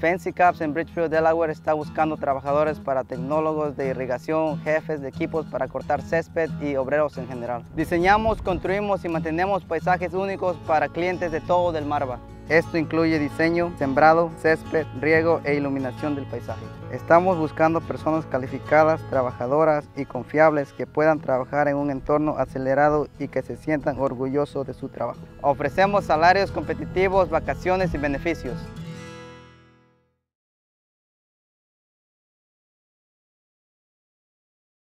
Fancy Caps en Bridgefield, Delaware está buscando trabajadores para tecnólogos de irrigación, jefes de equipos para cortar césped y obreros en general. Diseñamos, construimos y mantenemos paisajes únicos para clientes de todo del Marva. Esto incluye diseño, sembrado, césped, riego e iluminación del paisaje. Estamos buscando personas calificadas, trabajadoras y confiables que puedan trabajar en un entorno acelerado y que se sientan orgullosos de su trabajo. Ofrecemos salarios competitivos, vacaciones y beneficios.